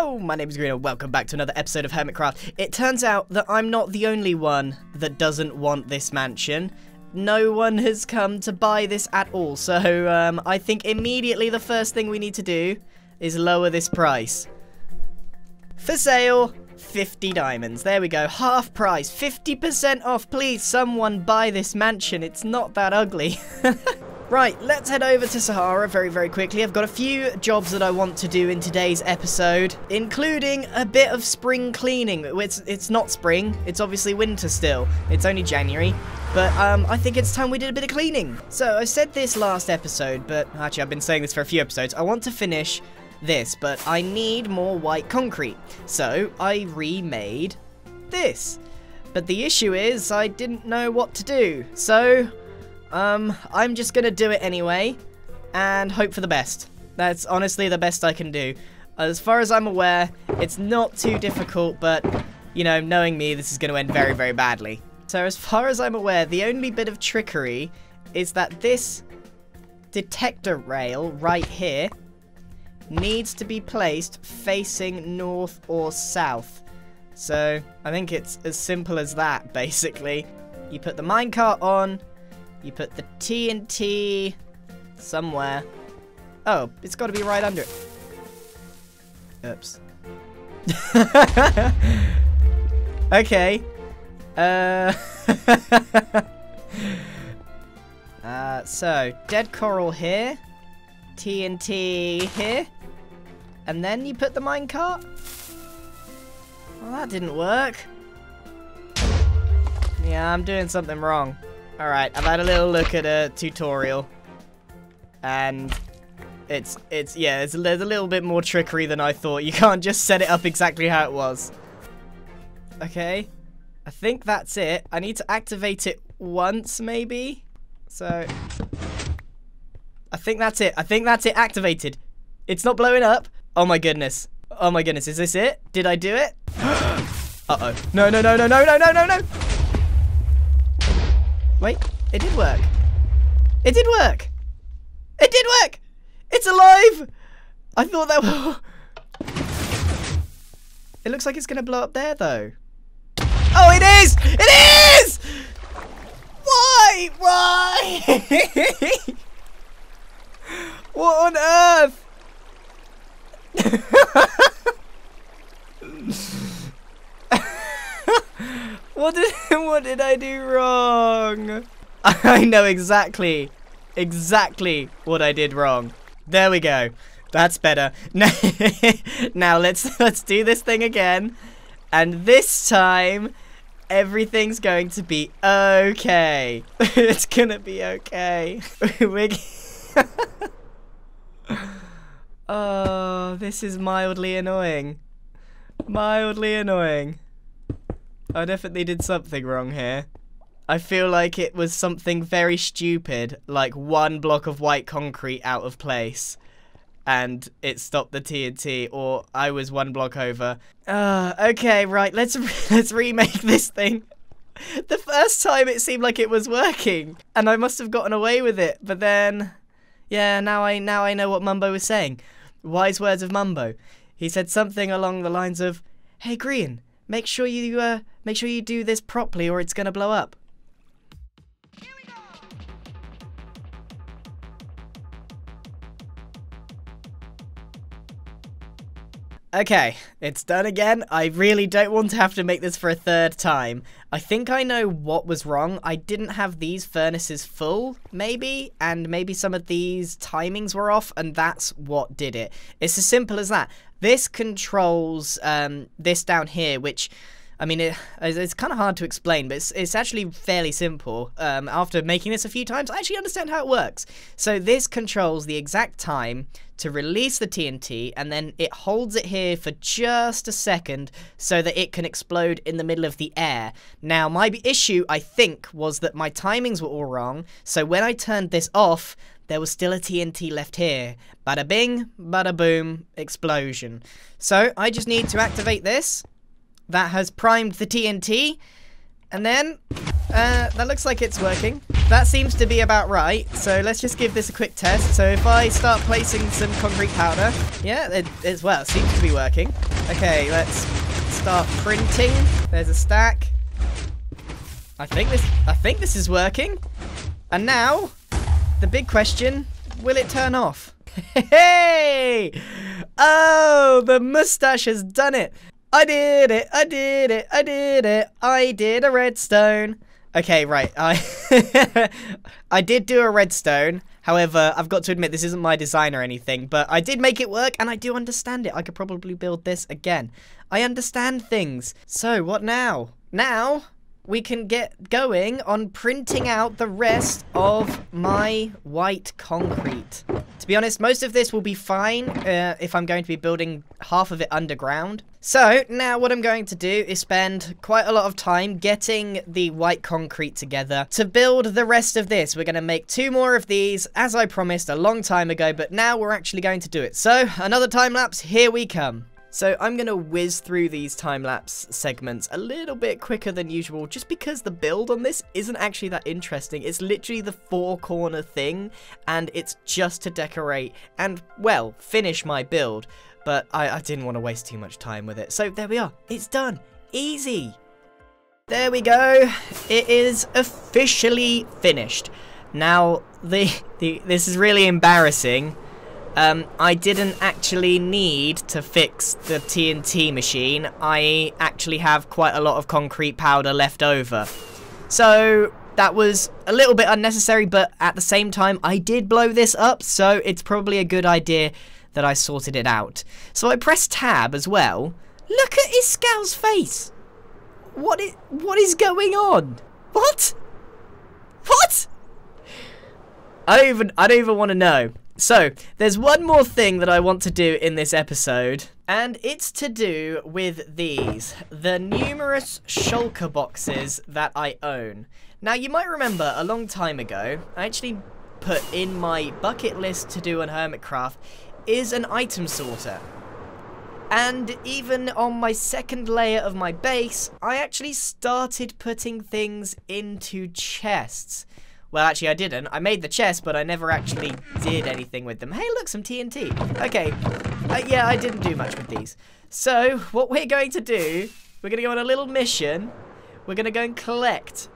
Hello, my name is Grian and welcome back to another episode of Hermitcraft. It turns out that I'm not the only one that doesn't want this mansion. No one has come to buy this at all, so um, I think immediately the first thing we need to do is lower this price. For sale, 50 diamonds. There we go, half price, 50% off. Please, someone buy this mansion. It's not that ugly. Right, let's head over to Sahara very, very quickly. I've got a few jobs that I want to do in today's episode, including a bit of spring cleaning. It's, it's not spring, it's obviously winter still. It's only January, but um, I think it's time we did a bit of cleaning. So, I said this last episode, but actually I've been saying this for a few episodes. I want to finish this, but I need more white concrete. So, I remade this. But the issue is, I didn't know what to do. So, um, I'm just gonna do it anyway, and hope for the best. That's honestly the best I can do. As far as I'm aware, it's not too difficult, but, you know, knowing me, this is gonna end very, very badly. So as far as I'm aware, the only bit of trickery is that this detector rail right here needs to be placed facing north or south. So, I think it's as simple as that, basically. You put the minecart on, you put the TNT somewhere. Oh, it's got to be right under it. Oops. okay. Uh, uh, so, dead coral here. TNT here. And then you put the minecart? Well, that didn't work. Yeah, I'm doing something wrong. Alright, I've had a little look at a tutorial. And it's, it's yeah, it's, there's a little bit more trickery than I thought. You can't just set it up exactly how it was. Okay. I think that's it. I need to activate it once, maybe? So... I think that's it. I think that's it activated. It's not blowing up. Oh my goodness. Oh my goodness. Is this it? Did I do it? Uh-oh. No, no, no, no, no, no, no, no, no! Wait, it did work. It did work. It did work. It's alive. I thought that. it looks like it's gonna blow up there though. Oh, it is! It is! Why? Why? what on earth? What did what did I do wrong? I know exactly, exactly what I did wrong. There we go. That's better. now let's let's do this thing again, and this time everything's going to be okay. it's gonna be okay. We're. oh, this is mildly annoying. Mildly annoying. I definitely did something wrong here. I feel like it was something very stupid, like one block of white concrete out of place, and it stopped the TNT, or I was one block over. Uh, okay, right, let's let's remake this thing. The first time it seemed like it was working, and I must have gotten away with it, but then, yeah, now I now I know what Mumbo was saying. Wise words of Mumbo. He said something along the lines of, "Hey, Grian, make sure you uh, make sure you do this properly or it's gonna blow up. Okay, it's done again. I really don't want to have to make this for a third time. I think I know what was wrong. I didn't have these furnaces full, maybe, and maybe some of these timings were off, and that's what did it. It's as simple as that. This controls um, this down here, which I mean, it, it's kind of hard to explain, but it's, it's actually fairly simple. Um, after making this a few times, I actually understand how it works. So this controls the exact time to release the TNT, and then it holds it here for just a second so that it can explode in the middle of the air. Now, my issue, I think, was that my timings were all wrong, so when I turned this off, there was still a TNT left here. Bada bing, bada boom, explosion. So I just need to activate this, that has primed the TNT. And then Uh, that looks like it's working. That seems to be about right. So let's just give this a quick test. So if I start placing some concrete powder, yeah, it, as well, seems to be working. Okay, let's start printing. There's a stack. I think this, I think this is working. And now, the big question, will it turn off? Hey! Oh, the mustache has done it. I did it, I did it, I did it. I did a redstone. Okay, right. I I did do a redstone. However, I've got to admit this isn't my design or anything, but I did make it work and I do understand it. I could probably build this again. I understand things. So, what now? Now, we can get going on printing out the rest of my white concrete. To be honest, most of this will be fine uh, if I'm going to be building half of it underground. So, now what I'm going to do is spend quite a lot of time getting the white concrete together to build the rest of this. We're going to make two more of these, as I promised a long time ago, but now we're actually going to do it. So, another time lapse, here we come. So I'm going to whiz through these time-lapse segments a little bit quicker than usual just because the build on this isn't actually that interesting. It's literally the four-corner thing and it's just to decorate and, well, finish my build. But I, I didn't want to waste too much time with it. So there we are. It's done. Easy. There we go. It is officially finished. Now, the, the this is really embarrassing um, I didn't actually need to fix the TNT machine. I actually have quite a lot of concrete powder left over. So that was a little bit unnecessary, but at the same time, I did blow this up, so it's probably a good idea that I sorted it out. So I pressed tab as well. Look at Iskall's face! What is, what is going on? What? What? I don't even, I don't even want to know. So, there's one more thing that I want to do in this episode, and it's to do with these, the numerous shulker boxes that I own. Now, you might remember a long time ago, I actually put in my bucket list to do on Hermitcraft is an item sorter. And even on my second layer of my base, I actually started putting things into chests. Well, actually, I didn't. I made the chest, but I never actually did anything with them. Hey, look, some TNT. Okay. Uh, yeah, I didn't do much with these. So, what we're going to do, we're going to go on a little mission. We're going to go and collect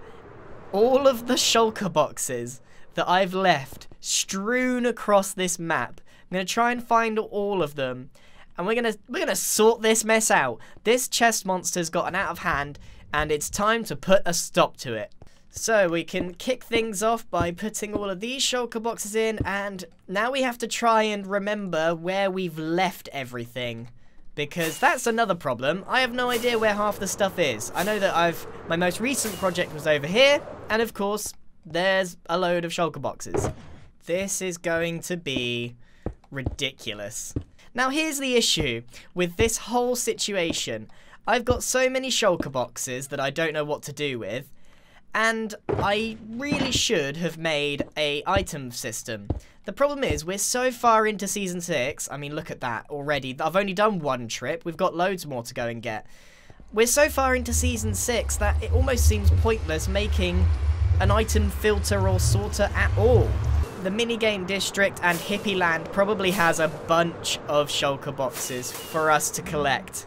all of the shulker boxes that I've left strewn across this map. I'm going to try and find all of them. And we're going to we're going to sort this mess out. This chest monster's gotten out of hand, and it's time to put a stop to it. So we can kick things off by putting all of these shulker boxes in and now we have to try and remember where we've left everything. Because that's another problem. I have no idea where half the stuff is. I know that I've my most recent project was over here and of course there's a load of shulker boxes. This is going to be ridiculous. Now here's the issue with this whole situation. I've got so many shulker boxes that I don't know what to do with and I really should have made a item system. The problem is, we're so far into Season 6, I mean, look at that already. I've only done one trip, we've got loads more to go and get. We're so far into Season 6 that it almost seems pointless making an item filter or sorter at all. The minigame district and Hippie Land probably has a bunch of shulker boxes for us to collect.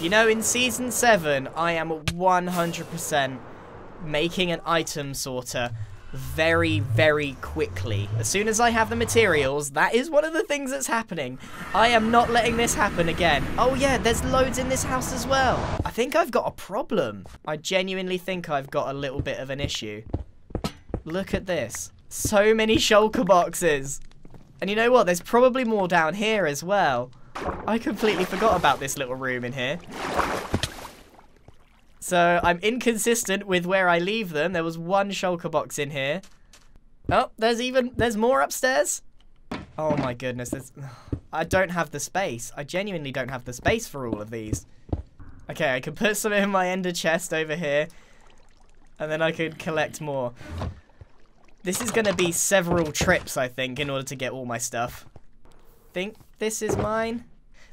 You know, in Season 7, I am 100% making an item sorter very, very quickly. As soon as I have the materials, that is one of the things that's happening. I am not letting this happen again. Oh yeah, there's loads in this house as well. I think I've got a problem. I genuinely think I've got a little bit of an issue. Look at this. So many shulker boxes. And you know what? There's probably more down here as well. I completely forgot about this little room in here. So I'm inconsistent with where I leave them. There was one shulker box in here. Oh, there's even, there's more upstairs. Oh my goodness, there's, I don't have the space. I genuinely don't have the space for all of these. Okay, I can put some in my ender chest over here. And then I could collect more. This is going to be several trips, I think, in order to get all my stuff. Think this is mine.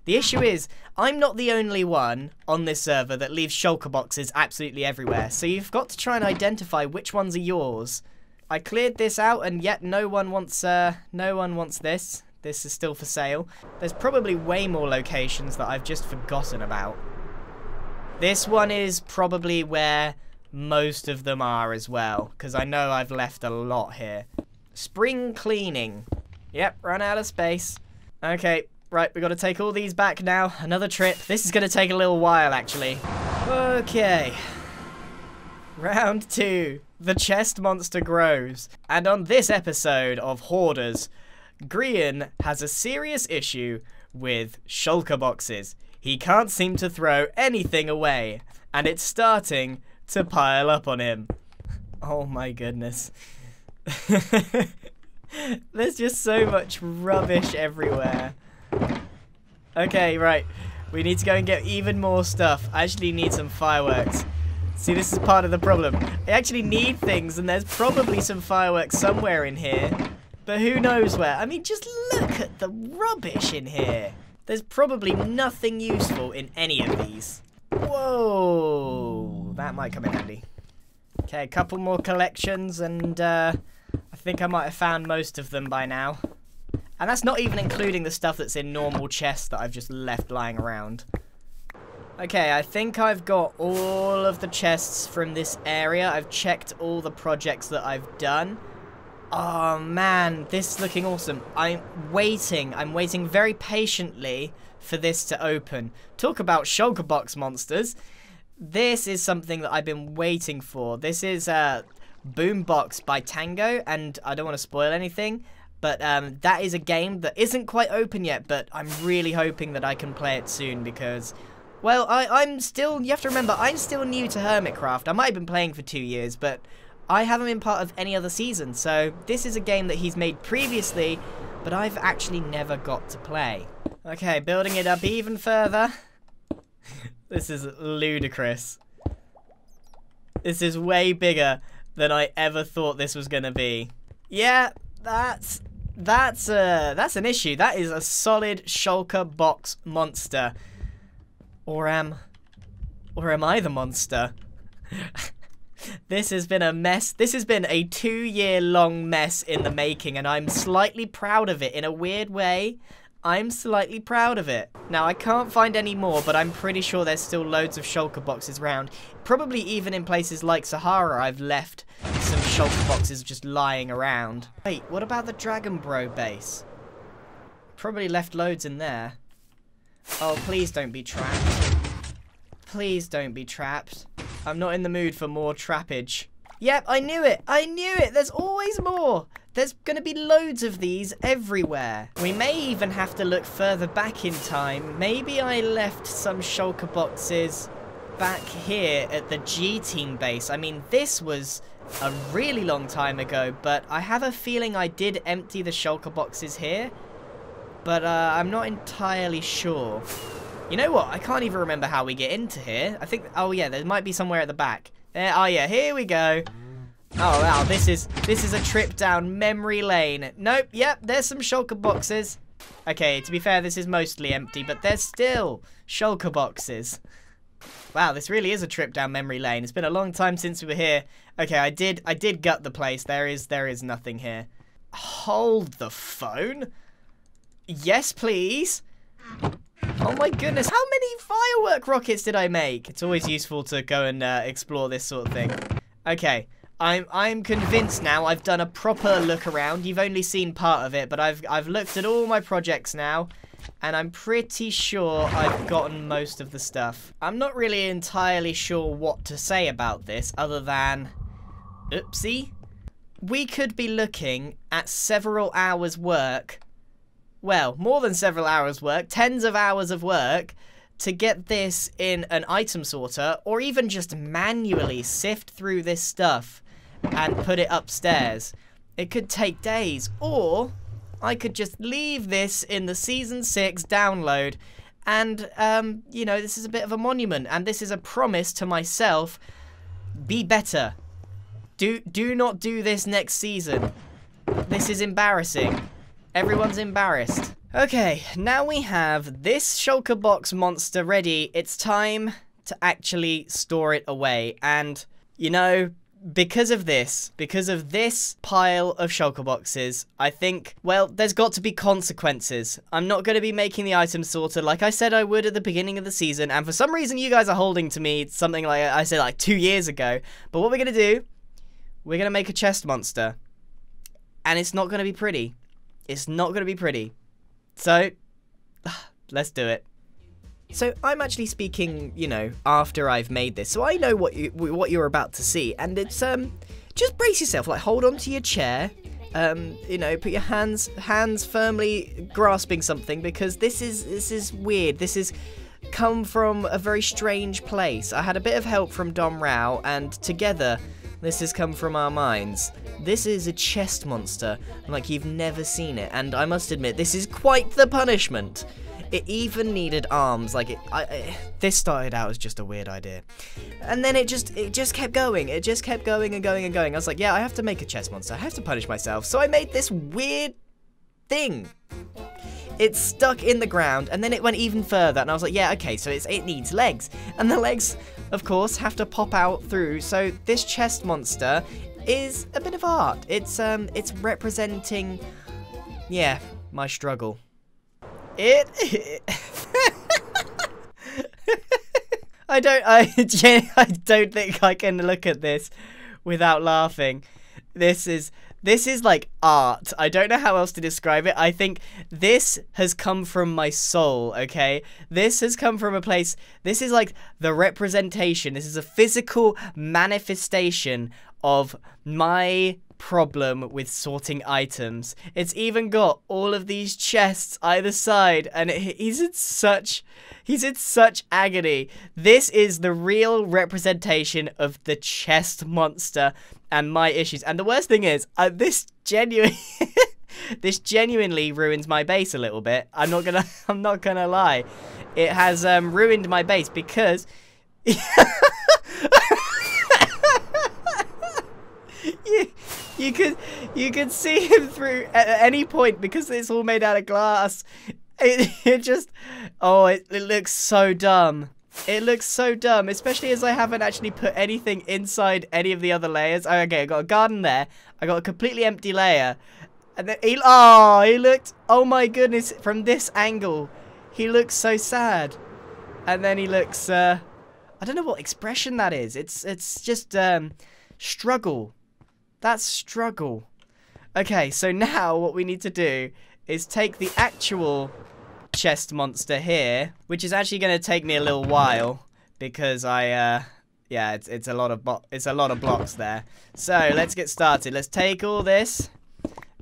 The issue is, I'm not the only one on this server that leaves shulker boxes absolutely everywhere, so you've got to try and identify which ones are yours. I cleared this out, and yet no one wants, uh, no one wants this. This is still for sale. There's probably way more locations that I've just forgotten about. This one is probably where most of them are as well, because I know I've left a lot here. Spring cleaning. Yep, run out of space. Okay, right, we got to take all these back now. Another trip. This is going to take a little while, actually. Okay. Round two. The chest monster grows. And on this episode of Hoarders, Grian has a serious issue with shulker boxes. He can't seem to throw anything away, and it's starting to pile up on him. Oh my goodness. There's just so much rubbish everywhere. Okay, right. We need to go and get even more stuff. I actually need some fireworks. See, this is part of the problem. I actually need things, and there's probably some fireworks somewhere in here. But who knows where? I mean, just look at the rubbish in here. There's probably nothing useful in any of these. Whoa, that might come in handy. Okay, a couple more collections, and uh, I think I might have found most of them by now. And that's not even including the stuff that's in normal chests that I've just left lying around. Okay, I think I've got all of the chests from this area. I've checked all the projects that I've done. Oh man, this is looking awesome. I'm waiting. I'm waiting very patiently for this to open. Talk about shulker box monsters. This is something that I've been waiting for. This is uh, Boombox by Tango, and I don't want to spoil anything, but um, that is a game that isn't quite open yet, but I'm really hoping that I can play it soon because, well, I, I'm still, you have to remember, I'm still new to Hermitcraft. I might have been playing for two years, but I haven't been part of any other season, so this is a game that he's made previously, but I've actually never got to play. Okay, building it up even further. this is ludicrous. This is way bigger than I ever thought this was going to be. Yeah, that's that's uh that's an issue. That is a solid shulker box monster. Or am or am I the monster? This has been a mess. This has been a two year long mess in the making, and I'm slightly proud of it in a weird way. I'm slightly proud of it. Now, I can't find any more, but I'm pretty sure there's still loads of shulker boxes around. Probably even in places like Sahara, I've left shulker boxes just lying around. Wait, what about the Dragon Bro base? Probably left loads in there. Oh, please don't be trapped. Please don't be trapped. I'm not in the mood for more trappage. Yep, I knew it. I knew it. There's always more. There's going to be loads of these everywhere. We may even have to look further back in time. Maybe I left some shulker boxes back here at the G-Team base. I mean, this was a really long time ago, but I have a feeling I did empty the shulker boxes here. But uh, I'm not entirely sure. You know what? I can't even remember how we get into here. I think, oh yeah, there might be somewhere at the back. There, oh yeah, here we go. Oh wow, this is this is a trip down memory lane. Nope, yep, there's some shulker boxes. Okay, to be fair, this is mostly empty, but there's still shulker boxes. Wow, this really is a trip down memory lane. It's been a long time since we were here. Okay, I did I did gut the place. There is there is nothing here. Hold the phone. Yes, please. Oh my goodness, how many firework rockets did I make? It's always useful to go and uh, explore this sort of thing. Okay, I'm I'm convinced now. I've done a proper look around. You've only seen part of it, but I've I've looked at all my projects now, and I'm pretty sure I've gotten most of the stuff. I'm not really entirely sure what to say about this, other than, oopsie. We could be looking at several hours' work well, more than several hours work, tens of hours of work to get this in an item sorter or even just manually sift through this stuff and put it upstairs. It could take days or I could just leave this in the season 6 download and um, you know this is a bit of a monument and this is a promise to myself be better do do not do this next season this is embarrassing Everyone's embarrassed. Okay, now we have this shulker box monster ready. It's time to actually store it away. And, you know, because of this, because of this pile of shulker boxes, I think, well, there's got to be consequences. I'm not going to be making the item sorter like I said I would at the beginning of the season, and for some reason you guys are holding to me something like I said like two years ago. But what we're going to do, we're going to make a chest monster. And it's not going to be pretty. It's not going to be pretty. So, let's do it. So I'm actually speaking, you know, after I've made this, so I know what you what you're about to see, and it's um, just brace yourself, like hold on to your chair, um, you know, put your hands hands firmly grasping something because this is this is weird. This is come from a very strange place. I had a bit of help from Dom Rao, and together this has come from our minds. This is a chest monster, like you've never seen it, and I must admit, this is quite the punishment. It even needed arms. Like it, I, I, this started out as just a weird idea, and then it just it just kept going. It just kept going and going and going. I was like, yeah, I have to make a chess monster. I have to punish myself. So I made this weird thing. It's stuck in the ground, and then it went even further. And I was like, yeah, okay, so it's, it needs legs, and the legs, of course, have to pop out through. So this chest monster is a bit of art. It's um, it's representing, yeah, my struggle. It. I don't. I. I don't think I can look at this without laughing. This is. This is like art. I don't know how else to describe it. I think this has come from my soul, okay? This has come from a place. This is like the representation. This is a physical manifestation of my problem with sorting items. It's even got all of these chests either side, and he's in such he's in such agony. This is the real representation of the chest monster and my issues. And the worst thing is, uh, this genuine. this genuinely ruins my base a little bit. I'm not gonna. I'm not gonna lie. It has um, ruined my base because. you, could you could see him through at any point because it's all made out of glass. It, it just oh it, it looks so dumb. It looks so dumb, especially as I haven't actually put anything inside any of the other layers. Oh, okay, I got a garden there. I got a completely empty layer. And then he, oh, he looked, oh my goodness, from this angle, he looks so sad. And then he looks, uh, I don't know what expression that is. It's, it's just, um, struggle. That's struggle. Okay, so now what we need to do is take the actual chest monster here, which is actually going to take me a little while because I, uh, yeah, it's, it's a lot of it's a lot of blocks there. So let's get started. Let's take all this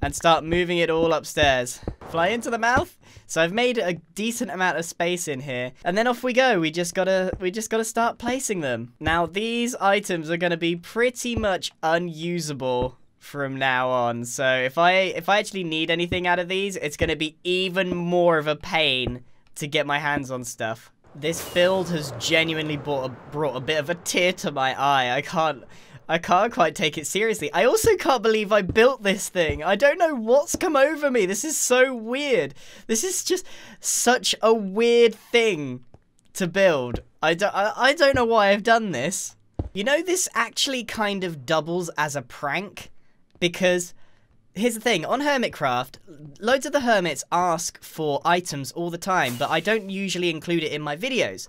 and start moving it all upstairs. Fly into the mouth. So I've made a decent amount of space in here. And then off we go. We just gotta we just gotta start placing them. Now these items are gonna be pretty much unusable from now on. So if I if I actually need anything out of these, it's gonna be even more of a pain to get my hands on stuff. This build has genuinely brought a, brought a bit of a tear to my eye. I can't I can't quite take it seriously. I also can't believe I built this thing. I don't know what's come over me. This is so weird. This is just such a weird thing to build. I don't, I, I don't know why I've done this. You know, this actually kind of doubles as a prank because here's the thing on hermitcraft loads of the hermits ask for items all the time but i don't usually include it in my videos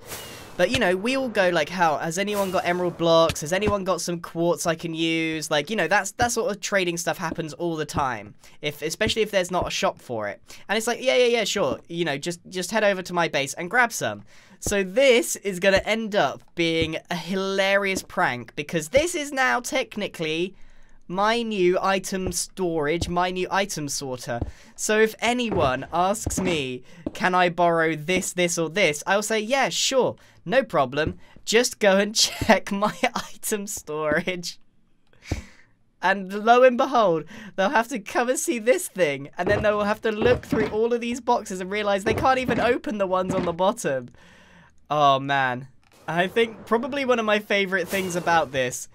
but, you know, we all go like, how, has anyone got emerald blocks? Has anyone got some quartz I can use? Like, you know, that's that sort of trading stuff happens all the time. If Especially if there's not a shop for it. And it's like, yeah, yeah, yeah, sure. You know, just, just head over to my base and grab some. So this is going to end up being a hilarious prank because this is now technically my new item storage, my new item sorter. So if anyone asks me, can I borrow this, this, or this, I'll say, yeah, sure, no problem. Just go and check my item storage. And lo and behold, they'll have to come and see this thing, and then they will have to look through all of these boxes and realize they can't even open the ones on the bottom. Oh, man. I think probably one of my favorite things about this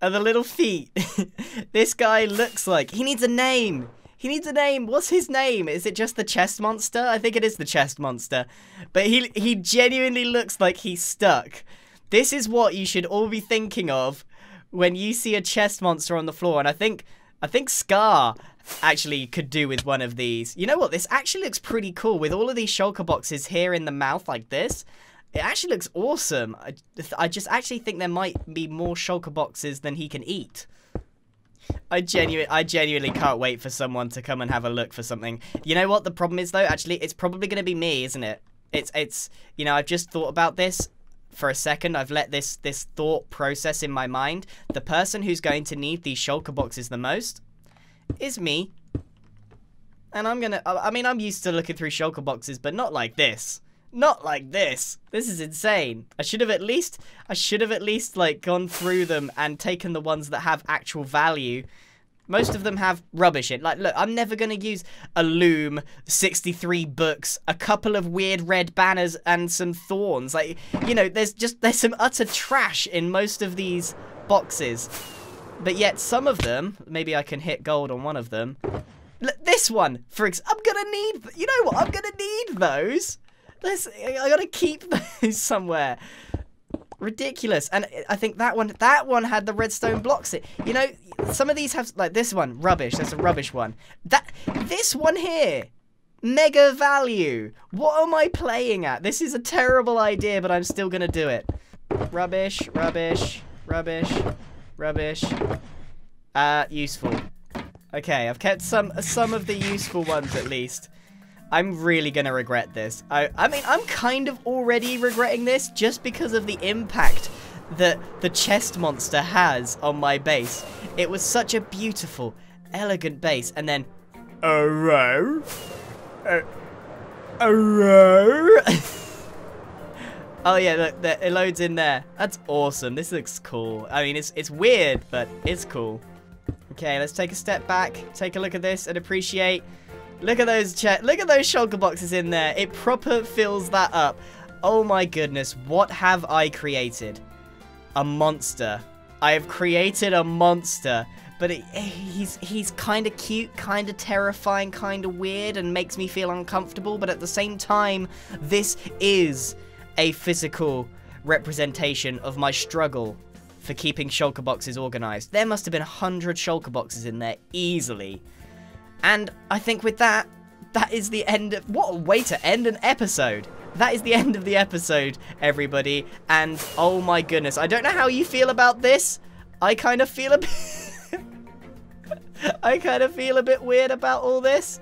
are the little feet. this guy looks like he needs a name. He needs a name. What's his name? Is it just the chest monster? I think it is the chest monster. But he he genuinely looks like he's stuck. This is what you should all be thinking of when you see a chest monster on the floor. And I think I think Scar actually could do with one of these. You know what? This actually looks pretty cool with all of these shulker boxes here in the mouth like this. It actually looks awesome. I, I just actually think there might be more shulker boxes than he can eat. I genuinely, I genuinely can't wait for someone to come and have a look for something. You know what the problem is though? Actually, it's probably going to be me, isn't it? It's, it's, you know, I've just thought about this for a second. I've let this, this thought process in my mind. The person who's going to need these shulker boxes the most is me. And I'm gonna, I mean, I'm used to looking through shulker boxes, but not like this. Not like this. This is insane. I should have at least, I should have at least, like, gone through them and taken the ones that have actual value. Most of them have rubbish in. Like, look, I'm never going to use a loom, 63 books, a couple of weird red banners, and some thorns. Like, you know, there's just, there's some utter trash in most of these boxes. But yet, some of them, maybe I can hit gold on one of them. L this one, for ex- I'm gonna need, you know what, I'm gonna need those. Let's, I gotta keep those somewhere. Ridiculous. And I think that one, that one had the redstone blocks it. You know, some of these have, like this one, rubbish. That's a rubbish one. That, this one here, mega value. What am I playing at? This is a terrible idea, but I'm still gonna do it. Rubbish, rubbish, rubbish, rubbish. Uh, useful. Okay, I've kept some some of the useful ones at least. I'm really gonna regret this. I, I mean, I'm kind of already regretting this just because of the impact that the chest monster has on my base. It was such a beautiful, elegant base, and then, a row, a, a oh yeah, look, it loads in there. That's awesome. This looks cool. I mean, it's it's weird, but it's cool. Okay, let's take a step back, take a look at this, and appreciate Look at those look at those shulker boxes in there. It proper fills that up. Oh my goodness, what have I created? A monster. I have created a monster. But it, eh, he's he's kind of cute, kind of terrifying, kind of weird, and makes me feel uncomfortable. But at the same time, this is a physical representation of my struggle for keeping shulker boxes organized. There must have been a hundred shulker boxes in there easily. And I think with that, that is the end of... What a way to end an episode. That is the end of the episode, everybody. And, oh my goodness, I don't know how you feel about this. I kind of feel a bit... I kind of feel a bit weird about all this.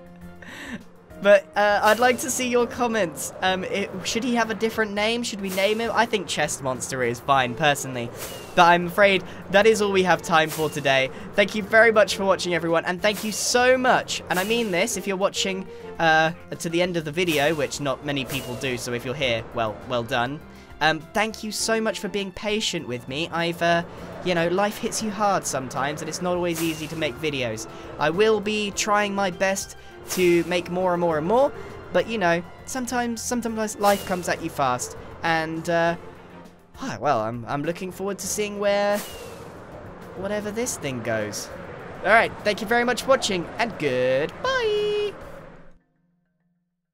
But uh, I'd like to see your comments. Um, it, should he have a different name? Should we name him? I think Chest Monster is fine, personally. But I'm afraid that is all we have time for today. Thank you very much for watching, everyone. And thank you so much, and I mean this, if you're watching uh, to the end of the video, which not many people do, so if you're here, well, well done. Um, thank you so much for being patient with me. I've, uh, you know, life hits you hard sometimes, and it's not always easy to make videos. I will be trying my best to make more and more and more. But you know, sometimes sometimes life comes at you fast, and uh, oh, well, I'm I'm looking forward to seeing where whatever this thing goes. All right, thank you very much for watching, and goodbye.